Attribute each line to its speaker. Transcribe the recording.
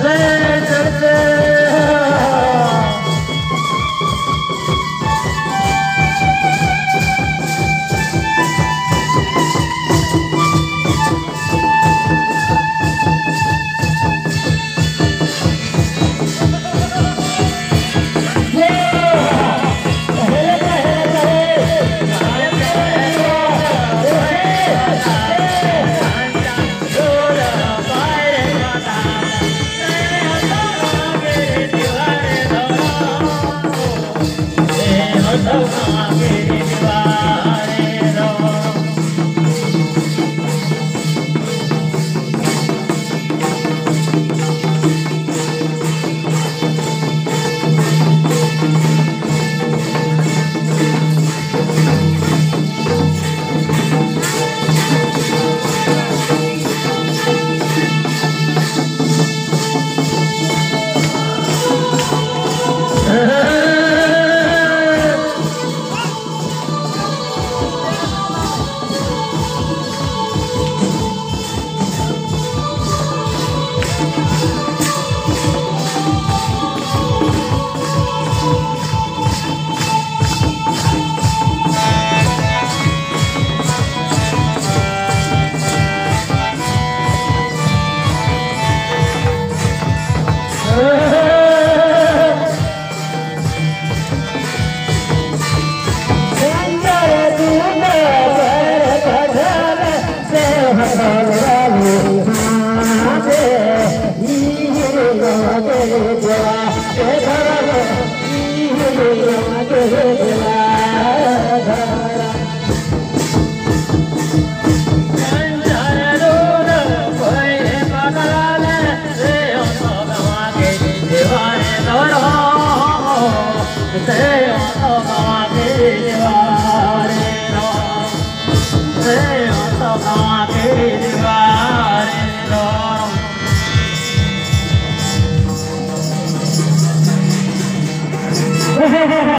Speaker 1: Brazil. Hey,